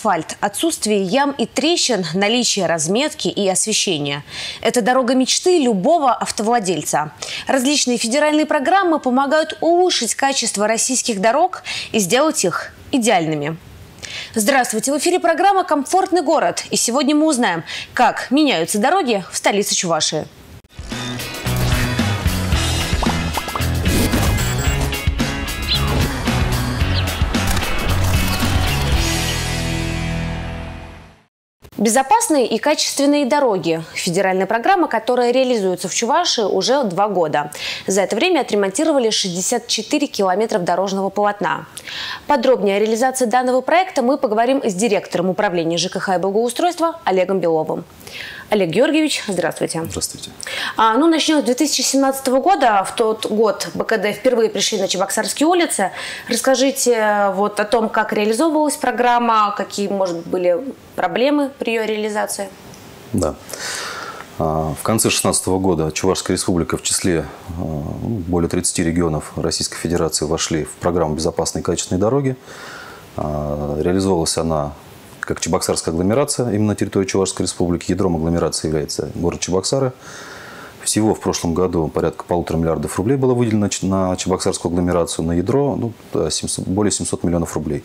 Асфальт, отсутствие ям и трещин, наличие разметки и освещения – это дорога мечты любого автовладельца. Различные федеральные программы помогают улучшить качество российских дорог и сделать их идеальными. Здравствуйте! В эфире программа «Комфортный город». И сегодня мы узнаем, как меняются дороги в столице Чувашии. Безопасные и качественные дороги – федеральная программа, которая реализуется в Чувашии уже два года. За это время отремонтировали 64 километров дорожного полотна. Подробнее о реализации данного проекта мы поговорим с директором управления ЖКХ и благоустройства Олегом Беловым. Олег Георгиевич, здравствуйте. Здравствуйте. А, ну, начнем с 2017 года. В тот год БКД впервые пришли на Чебоксарские улицы. Расскажите э, вот о том, как реализовывалась программа, какие, может быть, были проблемы при ее реализации. Да. А, в конце 2016 года Чувашская республика в числе а, ну, более 30 регионов Российской Федерации вошли в программу «Безопасные и качественные дороги». А, реализовывалась она как Чебоксарская агломерация, именно на территории Чувашской республики. Ядром агломерации является город Чебоксары. Всего в прошлом году порядка полутора миллиардов рублей было выделено на Чебоксарскую агломерацию, на ядро ну, 700, более 700 миллионов рублей.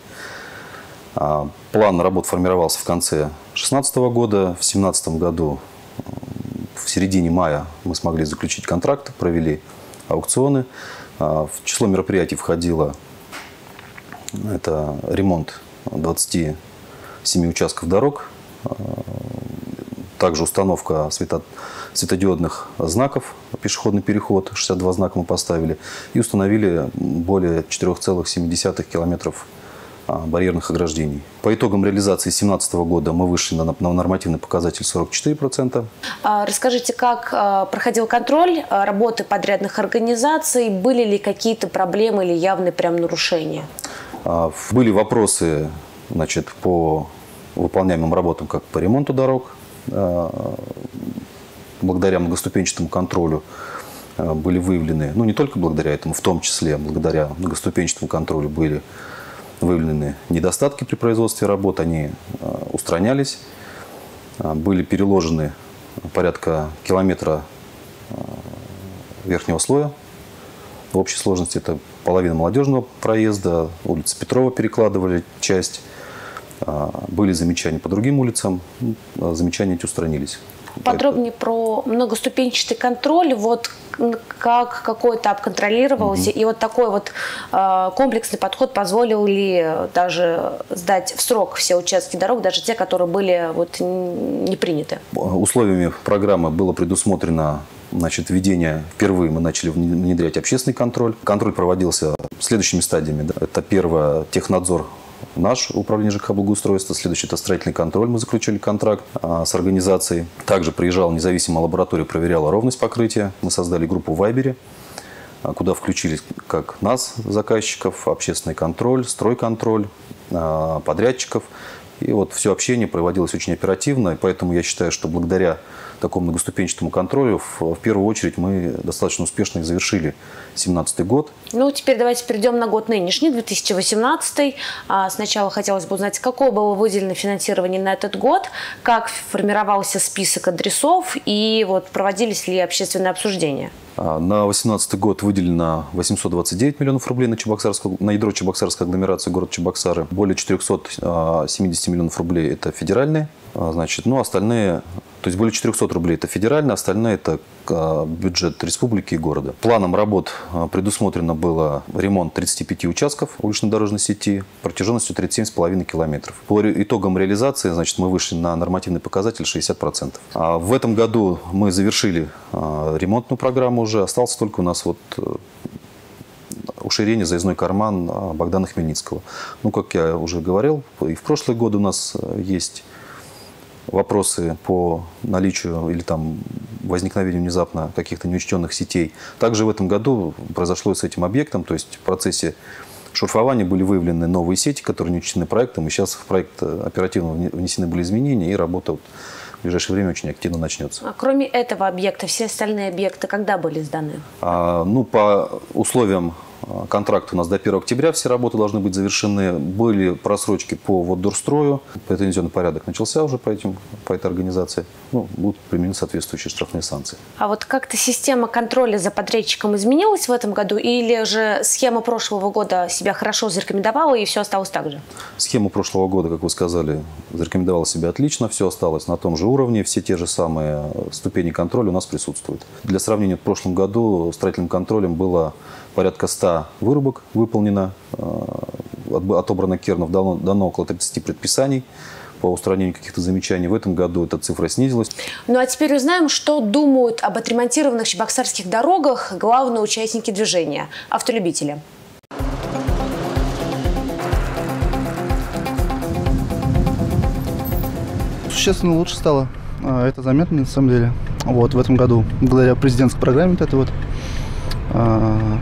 А, план работ формировался в конце 2016 года. В 2017 году, в середине мая, мы смогли заключить контракт, провели аукционы. А, в число мероприятий входило это ремонт 20 семи участков дорог, э, также установка свето, светодиодных знаков, пешеходный переход, 62 знака мы поставили, и установили более 4,7 километров а, барьерных ограждений. По итогам реализации 2017 года мы вышли на, на нормативный показатель 44%. А, расскажите, как а, проходил контроль работы подрядных организаций? Были ли какие-то проблемы или явные прям нарушения? Были вопросы значит, по выполняемым работам, как по ремонту дорог, благодаря многоступенчатому контролю были выявлены, ну не только благодаря этому, в том числе благодаря многоступенчатому контролю были выявлены недостатки при производстве работ, они э, устранялись, были переложены порядка километра верхнего слоя. В общей сложности это половина молодежного проезда, улица Петрова перекладывали часть, были замечания по другим улицам, замечания эти устранились. Подробнее про многоступенчатый контроль, вот как какой этап контролировался, угу. и вот такой вот э, комплексный подход позволил ли даже сдать в срок все участки дорог, даже те, которые были вот не приняты? Условиями программы было предусмотрено Значит, введение, впервые мы начали внедрять общественный контроль. Контроль проводился следующими стадиями. Да. Это первое, технадзор наш управление ЖКХ благоустройства. Следующий – это строительный контроль. Мы заключили контракт а, с организацией. Также приезжала независимая лаборатория, проверяла ровность покрытия. Мы создали группу в Вайбере, а, куда включились как нас, заказчиков, общественный контроль, стройконтроль, а, подрядчиков. И вот все общение проводилось очень оперативно, и поэтому я считаю, что благодаря такому многоступенчатому контролю в, в первую очередь мы достаточно успешно их завершили 2017 год. Ну, теперь давайте перейдем на год нынешний, 2018. А сначала хотелось бы узнать, какое было выделено финансирование на этот год, как формировался список адресов и вот проводились ли общественные обсуждения? А, на 2018 год выделено 829 миллионов рублей на, Чебоксарскую, на ядро Чебоксарской агломерации, город Чебоксары. Более 470 а, миллионов рублей – это федеральные. А, значит, ну, остальные то есть более 400 рублей – это федеральное, остальное – это а, бюджет республики и города. Планом работ а, предусмотрено было ремонт 35 участков уличной дорожной сети протяженностью 37,5 километров. По итогам реализации значит, мы вышли на нормативный показатель 60%. А в этом году мы завершили ремонтную программу уже. Остался только у нас вот э, уширение заездной карман Богдана Хмельницкого. Ну, как я уже говорил, и в прошлые годы у нас э, есть вопросы по наличию или там возникновению внезапно каких-то неучтенных сетей. Также в этом году произошло с этим объектом, то есть в процессе шурфования были выявлены новые сети, которые не учтены проектом, и сейчас в проект оперативно внесены были изменения, и работа вот в ближайшее время очень активно начнется. А кроме этого объекта, все остальные объекты когда были сданы? А, ну, по условиям контракт у нас до 1 октября, все работы должны быть завершены. Были просрочки по воддурстрою. Претензионный порядок начался уже по, этим, по этой организации. Ну, будут применены соответствующие штрафные санкции. А вот как-то система контроля за подрядчиком изменилась в этом году? Или же схема прошлого года себя хорошо зарекомендовала и все осталось так же? Схема прошлого года, как вы сказали, зарекомендовала себя отлично. Все осталось на том же уровне. Все те же самые ступени контроля у нас присутствуют. Для сравнения, в прошлом году строительным контролем было порядка 100 вырубок выполнено, э, отобрано кернов, дано, дано около 30 предписаний по устранению каких-то замечаний. В этом году эта цифра снизилась. Ну а теперь узнаем, что думают об отремонтированных чебоксарских дорогах главные участники движения – автолюбители. Существенно лучше стало. А, это заметно на самом деле. Вот в этом году, благодаря президентской программе вот этой вот,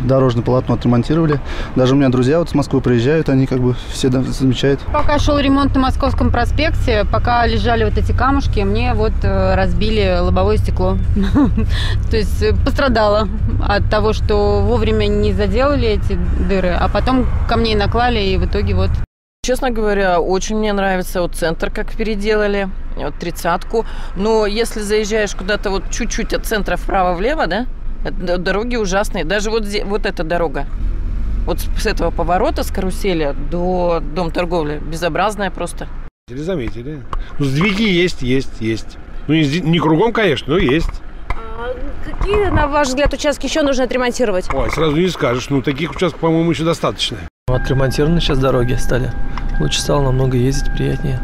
дорожное полотно отремонтировали. Даже у меня друзья вот с Москвы приезжают, они как бы все замечают. Пока шел ремонт на Московском проспекте, пока лежали вот эти камушки, мне вот э, разбили лобовое стекло. То есть э, пострадала от того, что вовремя не заделали эти дыры, а потом камней наклали и в итоге вот Честно говоря, очень мне нравится вот центр, как переделали, вот тридцатку. Но если заезжаешь куда-то вот чуть-чуть от центра вправо-влево, да, Дороги ужасные. Даже вот, здесь, вот эта дорога. Вот с этого поворота, с карусели до Дом торговли. Безобразная просто. Заметили. Ну, сдвиги есть, есть, есть. Ну, не кругом, конечно, но есть. А какие, на ваш взгляд, участки еще нужно отремонтировать? Ой, сразу не скажешь. Ну, таких участков, по-моему, еще достаточно. Отремонтированы сейчас дороги стали. Лучше стало намного ездить, приятнее.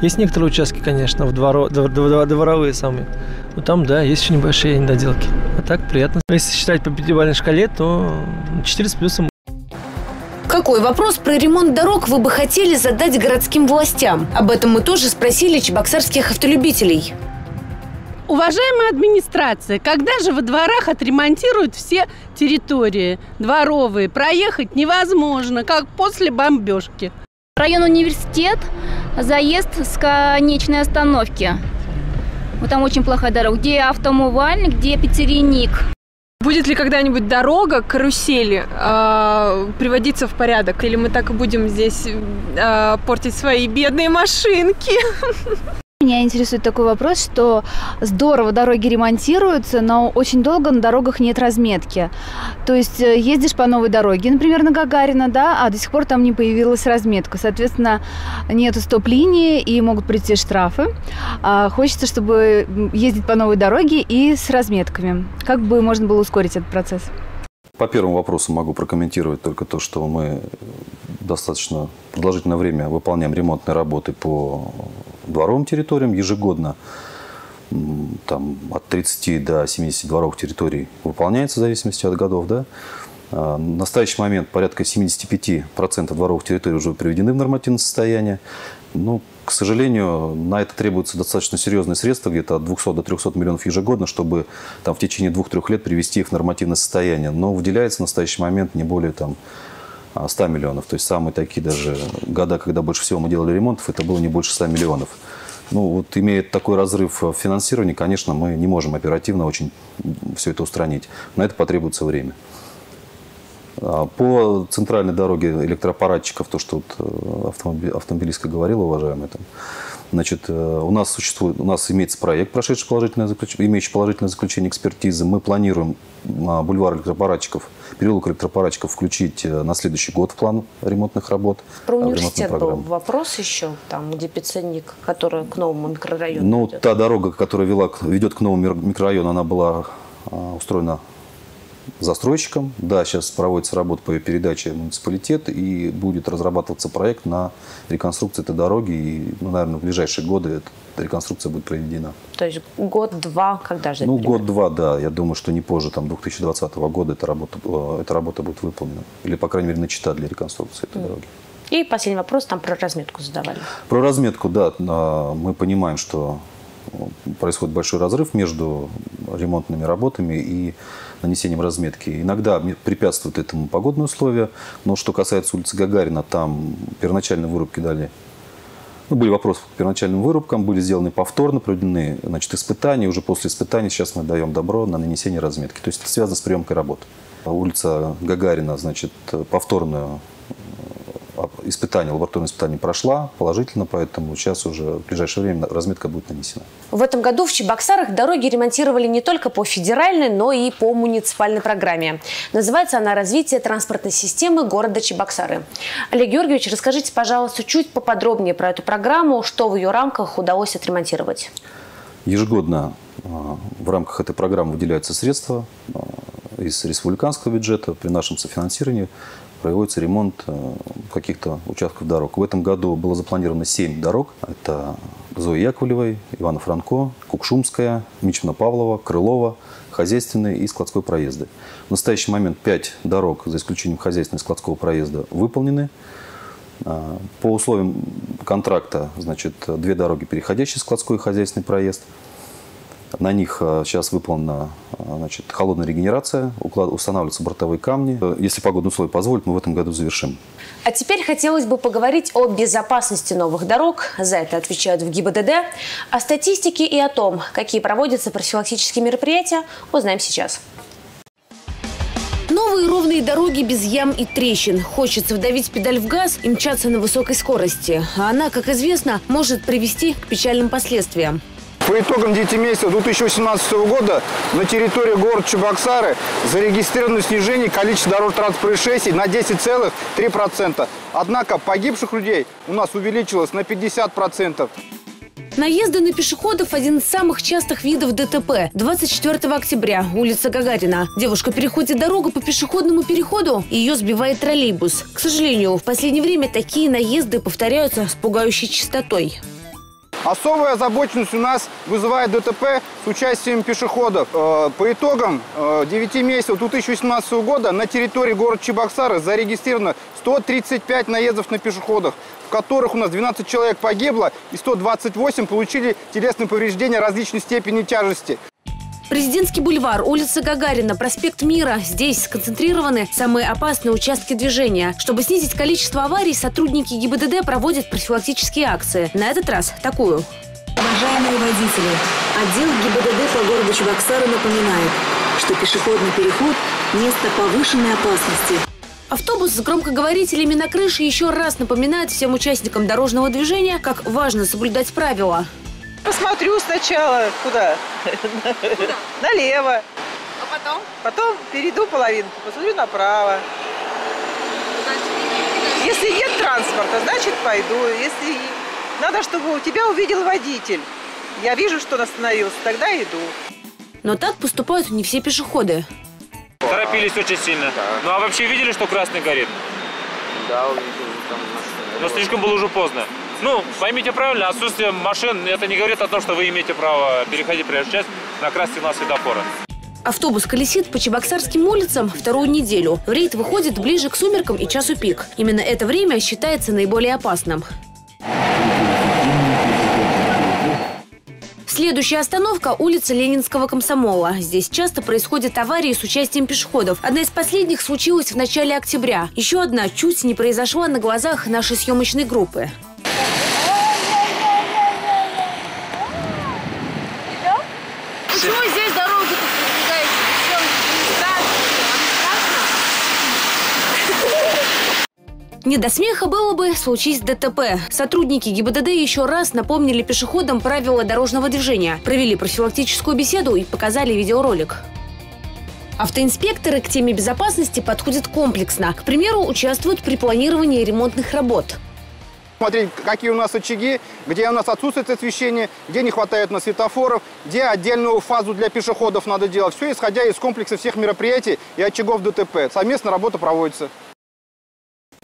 Есть некоторые участки, конечно, в дворо, дворовые самые. Но там, да, есть еще небольшие недоделки. А так приятно. Если считать по пятибалльной шкале, то 4 с плюсом. Какой вопрос про ремонт дорог вы бы хотели задать городским властям? Об этом мы тоже спросили чебоксарских автолюбителей. Уважаемая администрация, когда же во дворах отремонтируют все территории дворовые? Проехать невозможно, как после бомбежки. Район университет, заезд с конечной остановки. Вот там очень плохая дорога. Где автомывальник, где пятеренник. Будет ли когда-нибудь дорога, карусели э, приводиться в порядок? Или мы так и будем здесь э, портить свои бедные машинки? Меня интересует такой вопрос, что здорово дороги ремонтируются, но очень долго на дорогах нет разметки. То есть э, ездишь по новой дороге, например, на Гагарина, да, а до сих пор там не появилась разметка. Соответственно, нету стоп-линии и могут прийти штрафы. А хочется, чтобы ездить по новой дороге и с разметками. Как бы можно было ускорить этот процесс? По первому вопросу могу прокомментировать только то, что мы достаточно продолжительное время выполняем ремонтные работы по дворовым территориям ежегодно. Там от 30 до 70 дворовых территорий выполняется в зависимости от годов. Да? А, в настоящий момент порядка 75% дворовых территорий уже приведены в нормативное состояние. Ну, к сожалению, на это требуются достаточно серьезные средства, где-то от 200 до 300 миллионов ежегодно, чтобы там, в течение двух-трех лет привести их в нормативное состояние. Но выделяется в настоящий момент не более там, 100 миллионов. То есть самые такие даже года, когда больше всего мы делали ремонтов, это было не больше 100 миллионов. Ну, вот имея такой разрыв в финансировании, конечно, мы не можем оперативно очень все это устранить. На это потребуется время. А по центральной дороге электроаппаратчиков, то, что вот э, автомобилистка говорила, уважаемая, там, Значит, э, у нас существует, у нас имеется проект, прошедший положительное заключение, имеющий положительное заключение экспертизы. Мы планируем бульвар электропаратчиков, переулок электропаратчиков включить э, на следующий год в план ремонтных работ. Про университет был вопрос еще, там, где Пицценник, который к новому микрорайону Ну, ведет. та дорога, которая вела, ведет к новому микрорайону, она была устроена застройщиком. Да, сейчас проводится работа по ее передаче в муниципалитет, и будет разрабатываться проект на реконструкцию этой дороги. И, ну, наверное, в ближайшие годы эта реконструкция будет проведена. То есть год-два, когда же? Ну, год-два, да. Я думаю, что не позже там, 2020 года эта работа, э, эта работа будет выполнена. Или, по крайней мере, начата для реконструкции этой mm. дороги. И последний вопрос, там про разметку задавали. Про разметку, да. А, мы понимаем, что происходит большой разрыв между ремонтными работами и нанесением разметки. Иногда препятствуют этому погодные условия, но что касается улицы Гагарина, там первоначальные вырубки дали ну, были вопросы к первоначальным вырубкам, были сделаны повторно, проведены значит, испытания. Уже после испытаний сейчас мы даем добро на нанесение разметки. То есть это связано с приемкой работы. Улица Гагарина, значит, повторную испытание, лабораторное испытание прошла положительно, поэтому сейчас уже в ближайшее время разметка будет нанесена. В этом году в Чебоксарах дороги ремонтировали не только по федеральной, но и по муниципальной программе. Называется она «Развитие транспортной системы города Чебоксары». Олег Георгиевич, расскажите, пожалуйста, чуть поподробнее про эту программу, что в ее рамках удалось отремонтировать. Ежегодно а, в рамках этой программы выделяются средства а, из республиканского бюджета при нашем софинансировании проводится ремонт э, каких-то участков дорог. В этом году было запланировано 7 дорог. Это Зои Яковлевой, Ивана Франко, Кукшумская, Мичмана Павлова, Крылова, хозяйственные и складской проезды. В настоящий момент 5 дорог, за исключением хозяйственного и складского проезда, выполнены. Э, по условиям контракта, значит, две дороги, переходящие складской и хозяйственный проезд – на них э, сейчас выполнена э, значит, холодная регенерация, устанавливаются бортовые камни. Э, если погодные условия позволят, мы в этом году завершим. А теперь хотелось бы поговорить о безопасности новых дорог. За это отвечают в ГИБДД. О статистике и о том, какие проводятся профилактические мероприятия, узнаем сейчас. Новые ровные дороги без ям и трещин. Хочется вдавить педаль в газ и мчаться на высокой скорости. А она, как известно, может привести к печальным последствиям. По итогам 9 месяцев 2018 года на территории города Чебоксары зарегистрировано снижение количества дорожно-транспортных происшествий на 10,3%. Однако погибших людей у нас увеличилось на 50%. Наезды на пешеходов – один из самых частых видов ДТП. 24 октября, улица Гагарина. Девушка переходит дорогу по пешеходному переходу, и ее сбивает троллейбус. К сожалению, в последнее время такие наезды повторяются с пугающей частотой. Особая озабоченность у нас вызывает ДТП с участием пешеходов. Э, по итогам 9 э, месяцев 2018 года на территории города Чебоксары зарегистрировано 135 наездов на пешеходах, в которых у нас 12 человек погибло и 128 получили телесные повреждения различной степени тяжести. Президентский бульвар, улица Гагарина, проспект Мира. Здесь сконцентрированы самые опасные участки движения. Чтобы снизить количество аварий, сотрудники ГИБДД проводят профилактические акции. На этот раз такую. Уважаемые водители, отдел ГИБДД по городу Чебоксары напоминает, что пешеходный переход – место повышенной опасности. Автобус с громкоговорителями на крыше еще раз напоминает всем участникам дорожного движения, как важно соблюдать правила. Посмотрю сначала. Куда? Куда? Налево. А потом? Потом перейду половинку, посмотрю направо. Если нет транспорта, значит пойду. Если надо, чтобы у тебя увидел водитель. Я вижу, что он остановился, тогда иду. Но так поступают не все пешеходы. Торопились очень сильно. Да. Ну а вообще видели, что красный горит? Да, увидел. Там Но слишком было уже поздно. Ну, поймите правильно, отсутствие машин, это не говорит о том, что вы имеете право переходить проезжую часть на красный светофора. Автобус колесит по Чебоксарским улицам вторую неделю. В рейд выходит ближе к сумеркам и часу пик. Именно это время считается наиболее опасным. Следующая остановка – улица Ленинского комсомола. Здесь часто происходят аварии с участием пешеходов. Одна из последних случилась в начале октября. Еще одна чуть не произошла на глазах нашей съемочной группы. Не до смеха было бы, случись ДТП. Сотрудники ГИБДД еще раз напомнили пешеходам правила дорожного движения, провели профилактическую беседу и показали видеоролик. Автоинспекторы к теме безопасности подходят комплексно. К примеру, участвуют при планировании ремонтных работ. Смотреть, какие у нас очаги, где у нас отсутствует освещение, где не хватает на светофоров, где отдельную фазу для пешеходов надо делать. Все исходя из комплекса всех мероприятий и очагов ДТП. Совместно работа проводится.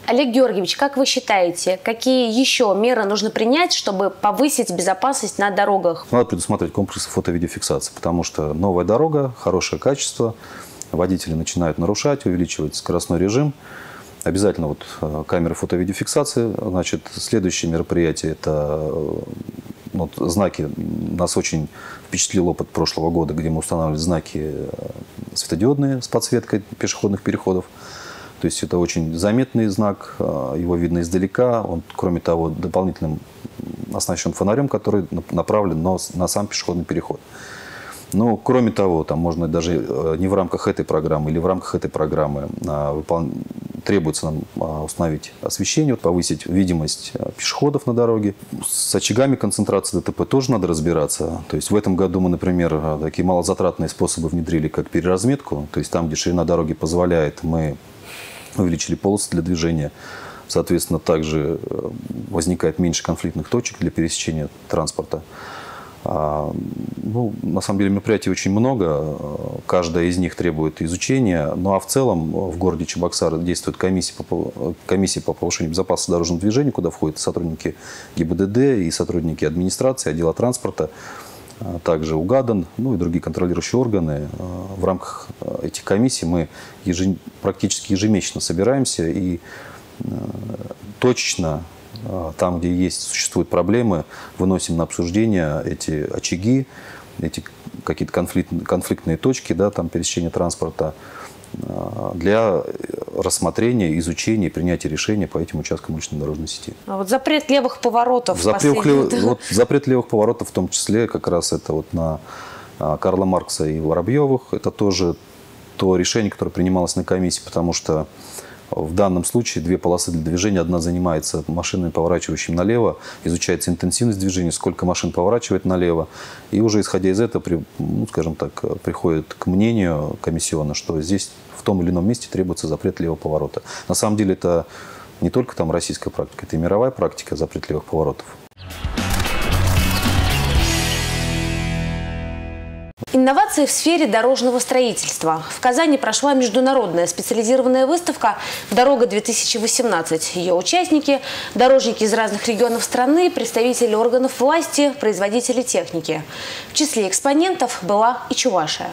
Олег Георгиевич, как вы считаете, какие еще меры нужно принять, чтобы повысить безопасность на дорогах? Надо предусматривать комплекс фото-видеофиксации, потому что новая дорога, хорошее качество, водители начинают нарушать, увеличивать скоростной режим. Обязательно вот э, камеры фото-видеофиксации. Значит, следующее мероприятие – это э, вот, знаки. Нас очень впечатлил опыт прошлого года, где мы устанавливали знаки э, светодиодные с подсветкой пешеходных переходов. То есть это очень заметный знак, а, его видно издалека. Он, кроме того, дополнительным оснащен фонарем, который направлен на, сам пешеходный переход. Но, кроме того, там можно даже э, не в рамках этой программы или в рамках этой программы а, требуется нам а, установить освещение, повысить видимость а, пешеходов на дороге. С очагами концентрации ДТП тоже надо разбираться. То есть в этом году мы, например, такие малозатратные способы внедрили, как переразметку. То есть там, где ширина дороги позволяет, мы увеличили полосы для движения. Соответственно, также э, возникает меньше конфликтных точек для пересечения транспорта. А, ну, на самом деле мероприятий очень много, каждая из них требует изучения. Ну а в целом в городе Чебоксары действует комиссия по, комиссия по повышению безопасности дорожного движения, куда входят сотрудники ГИБДД и сотрудники администрации, отдела транспорта, также УГАДАН, ну и другие контролирующие органы. А, в рамках этих комиссий мы ежи, практически ежемесячно собираемся и точечно а, там, где есть, существуют проблемы, выносим на обсуждение эти очаги, эти какие-то конфликт, конфликтные точки, да, там пересечения транспорта для рассмотрения, изучения принятия решения по этим участкам уличной дорожной сети. А вот запрет левых поворотов. Запрет, лев, вот, запрет левых поворотов в том числе как раз это вот на Карла Маркса и Воробьевых. Это тоже то решение, которое принималось на комиссии, потому что в данном случае две полосы для движения. Одна занимается машинами, поворачивающими налево, изучается интенсивность движения, сколько машин поворачивает налево. И уже исходя из этого, ну, скажем так, приходит к мнению комиссиона, что здесь в том или ином месте требуется запрет левого поворота. На самом деле это не только там российская практика, это и мировая практика запрет левых поворотов. Инновации в сфере дорожного строительства. В Казани прошла международная специализированная выставка «Дорога-2018». Ее участники – дорожники из разных регионов страны, представители органов власти, производители техники. В числе экспонентов была и Чувашия.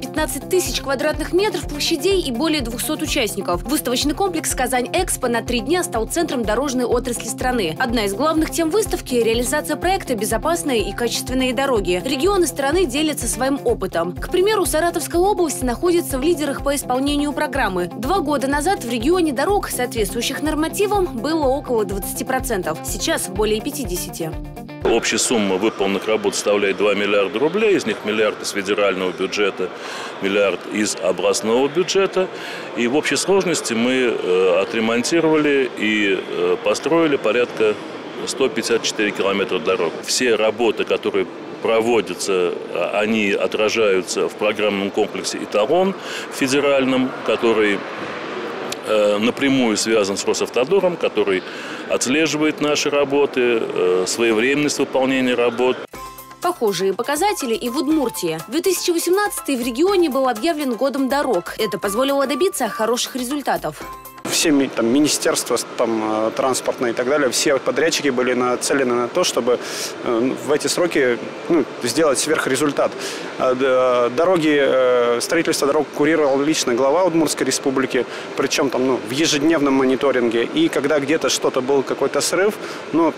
15 тысяч квадратных метров площадей и более 200 участников. Выставочный комплекс «Казань-Экспо» на три дня стал центром дорожной отрасли страны. Одна из главных тем выставки – реализация проекта «Безопасные и качественные дороги». Регионы страны делятся своим опытом. К примеру, Саратовская область находится в лидерах по исполнению программы. Два года назад в регионе дорог, соответствующих нормативам, было около 20%. Сейчас более 50%. Общая сумма выполненных работ составляет 2 миллиарда рублей, из них миллиард из федерального бюджета, миллиард из областного бюджета. И в общей сложности мы э, отремонтировали и э, построили порядка 154 километра дорог. Все работы, которые проводятся, они отражаются в программном комплексе «Италон» федеральном, который Э, напрямую связан с Росавтодором, который отслеживает наши работы, э, своевременность выполнения работ. Похожие показатели и в Удмуртии. 2018 в регионе был объявлен годом дорог. Это позволило добиться хороших результатов все там, министерства там, э, транспортные и так далее, все подрядчики были нацелены на то, чтобы э, в эти сроки ну, сделать сверхрезультат. А, дороги, э, строительство дорог курировал лично глава Удмуртской республики, причем там, ну, в ежедневном мониторинге. И когда где-то что-то был какой-то срыв, ну,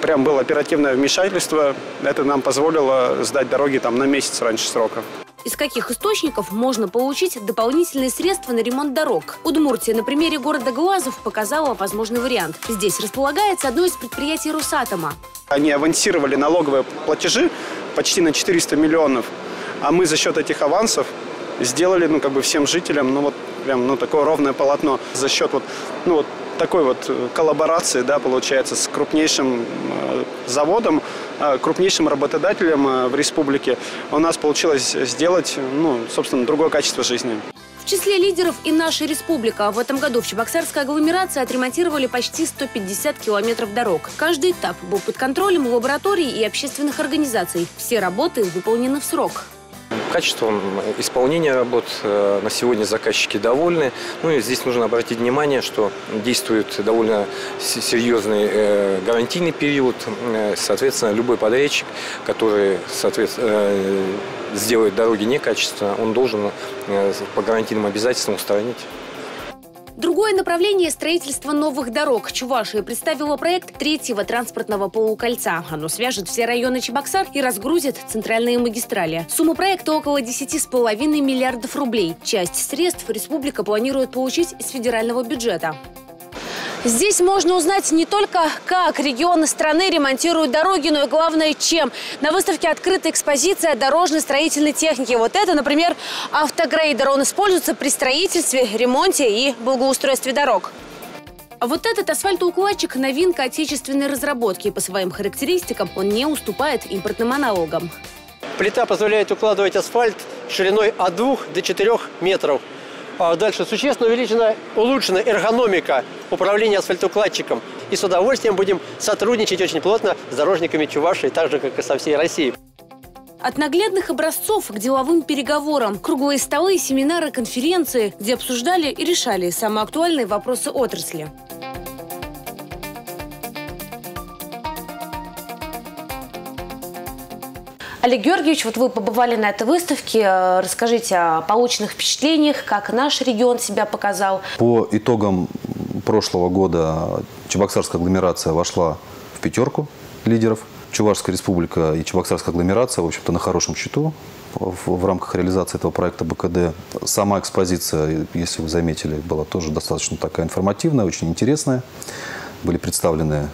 прям было оперативное вмешательство, это нам позволило сдать дороги там на месяц раньше срока из каких источников можно получить дополнительные средства на ремонт дорог. Удмуртия на примере города Глазов показала возможный вариант. Здесь располагается одно из предприятий Росатома. Они авансировали налоговые платежи почти на 400 миллионов, а мы за счет этих авансов сделали, ну, как бы всем жителям, ну, вот прям, ну, такое ровное полотно за счет вот, ну, вот такой вот э, коллаборации, да, получается, с крупнейшим э, заводом, крупнейшим работодателем в республике, у нас получилось сделать, ну, собственно, другое качество жизни. В числе лидеров и наша республика. В этом году в Чебоксарской агломерации отремонтировали почти 150 километров дорог. Каждый этап был под контролем лабораторий и общественных организаций. Все работы выполнены в срок. Качеством исполнения работ э, на сегодня заказчики довольны. Ну и здесь нужно обратить внимание, что действует довольно серьезный э, гарантийный период. Э, соответственно, любой подрядчик, который соответственно, сделает дороги некачественно, он должен по гарантийным обязательствам устранить. Другое направление – строительство новых дорог. Чувашия представила проект третьего транспортного полукольца. Оно свяжет все районы Чебоксар и разгрузит центральные магистрали. Сумма проекта около 10,5 миллиардов рублей. Часть средств республика планирует получить из федерального бюджета. Здесь можно узнать не только, как регионы страны ремонтируют дороги, но и главное, чем. На выставке открыта экспозиция дорожно-строительной техники. Вот это, например, автогрейдер. Он используется при строительстве, ремонте и благоустройстве дорог. А вот этот асфальтоукладчик – новинка отечественной разработки. По своим характеристикам он не уступает импортным аналогам. Плита позволяет укладывать асфальт шириной от 2 до 4 метров. А дальше существенно увеличена, улучшена эргономика управления асфальтоукладчиком. И с удовольствием будем сотрудничать очень плотно с дорожниками Чувашии, так же, как и со всей Россией. От наглядных образцов к деловым переговорам, круглые столы, семинары, конференции, где обсуждали и решали самые актуальные вопросы отрасли. Олег Георгиевич, вот вы побывали на этой выставке. Расскажите о полученных впечатлениях, как наш регион себя показал. По итогам прошлого года Чебоксарская агломерация вошла в пятерку лидеров. Чувашская республика и Чебоксарская агломерация, в общем-то, на хорошем счету в, в рамках реализации этого проекта БКД. Сама экспозиция, если вы заметили, была тоже достаточно такая информативная, очень интересная. Были представлены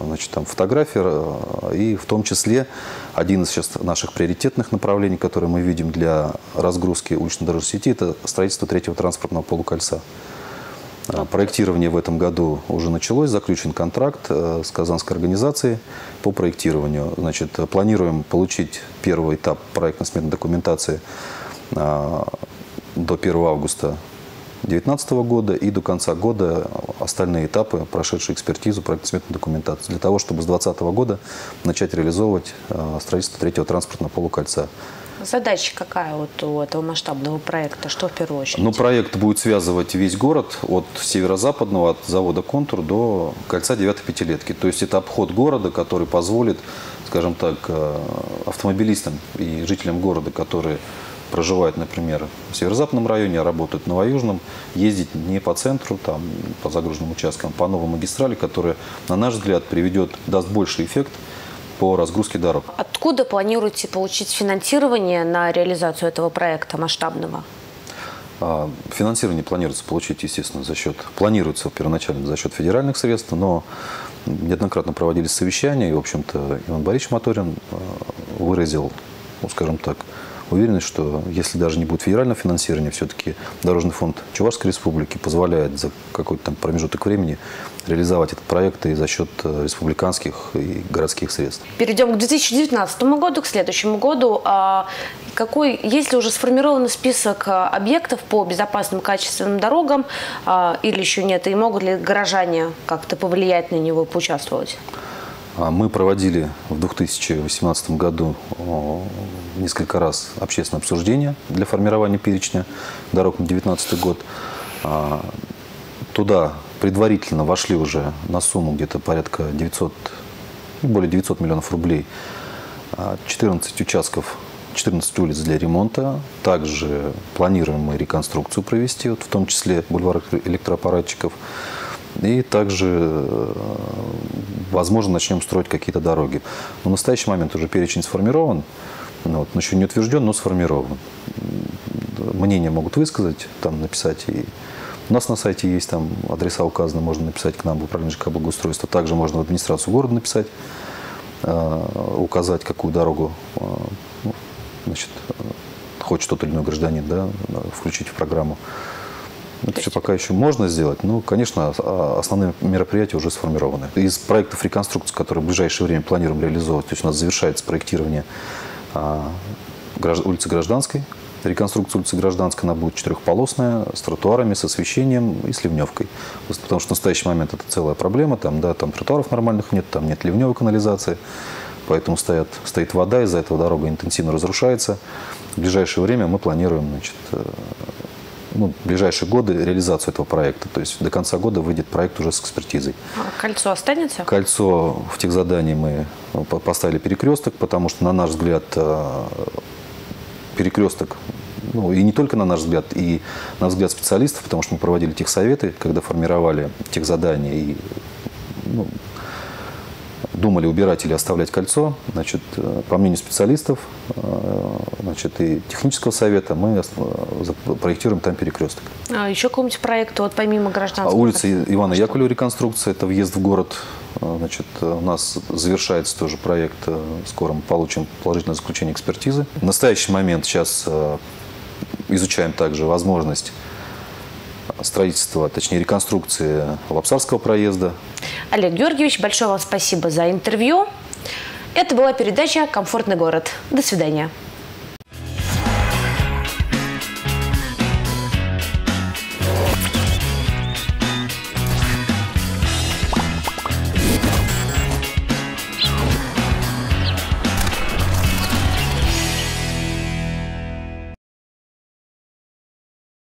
значит, там фотографии, и в том числе один из сейчас наших приоритетных направлений, которые мы видим для разгрузки улично-дорожной сети, это строительство третьего транспортного полукольца. Проектирование в этом году уже началось, заключен контракт с Казанской организацией по проектированию. Значит, планируем получить первый этап проектно-сметной документации до 1 августа 2019 года и до конца года остальные этапы, прошедшие экспертизу проектно-сметной документации, для того, чтобы с 2020 года начать реализовывать строительство третьего транспортного полукольца. Задача какая вот у этого масштабного проекта? Что в первую очередь? Ну, проект будет связывать весь город от северо-западного, от завода «Контур» до кольца 9 пятилетки. То есть это обход города, который позволит, скажем так, автомобилистам и жителям города, которые проживают, например, в северо-западном районе, а работают в новоюжном, ездить не по центру, там, по загруженным участкам, по новой магистрали, которая, на наш взгляд, приведет, даст больший эффект по разгрузке дорог. Откуда планируете получить финансирование на реализацию этого проекта масштабного? А, финансирование планируется получить, естественно, за счет, планируется первоначально за счет федеральных средств, но неоднократно проводились совещания, и, в общем-то, Иван Борисович Моторин а, выразил, ну, скажем так, уверенность, что если даже не будет федерального финансирования, все-таки Дорожный фонд Чувашской Республики позволяет за какой-то там промежуток времени реализовать этот проект и за счет э, республиканских и городских средств. Перейдем к 2019 году, к следующему году. А какой, есть ли уже сформированный список а, объектов по безопасным качественным дорогам а, или еще нет? И могут ли горожане как-то повлиять на него, поучаствовать? А мы проводили в 2018 году несколько раз общественное обсуждение для формирования перечня дорог на 2019 год. А, туда предварительно вошли уже на сумму где-то порядка 900, ну, более 900 миллионов рублей 14 а, участков 14 улиц для ремонта. Также планируем мы реконструкцию провести, вот в том числе бульвар электроаппаратчиков. И также, э, возможно, начнем строить какие-то дороги. Но в настоящий момент уже перечень сформирован. Ну, вот, он еще не утвержден, но сформирован. Мнения могут высказать, там написать и у нас на сайте есть там адреса указаны, можно написать к нам в управление ЖК благоустройства. Также можно в администрацию города написать, э, указать, какую дорогу э, ну, значит, хочет тот или иной гражданин да, включить в программу. Это все пока еще можно сделать, но, конечно, а, основные мероприятия уже сформированы. Из проектов реконструкции, которые в ближайшее время планируем реализовывать, то есть у нас завершается проектирование улицы Гражданской, реконструкция улицы Гражданской, она будет четырехполосная, с тротуарами, с освещением и с ливневкой. Потому что в настоящий момент это целая проблема, там, да, там тротуаров нормальных нет, там нет ливневой канализации, поэтому стоят, стоит вода, из-за этого дорога интенсивно разрушается. В ближайшее время мы планируем значит, э, ну, в ближайшие годы реализацию этого проекта. То есть до конца года выйдет проект уже с экспертизой. А кольцо останется? Кольцо в тех задании мы ну, поставили перекресток, потому что, на наш взгляд, э, перекресток ну, и не только на наш взгляд, и на взгляд специалистов, потому что мы проводили тех советы, когда формировали тех задания и ну, думали убирать или оставлять кольцо. Значит, э, по мнению специалистов э, значит, и технического совета, мы э, проектируем там перекресток. А еще какой-нибудь проект, вот помимо гражданского? А улица Ивана Яковлева реконструкция, это въезд в город. Значит, у нас завершается тоже проект, скоро мы получим положительное заключение экспертизы. В настоящий момент сейчас изучаем также возможность строительства, точнее реконструкции Лапсарского проезда. Олег Георгиевич, большое вам спасибо за интервью. Это была передача «Комфортный город». До свидания.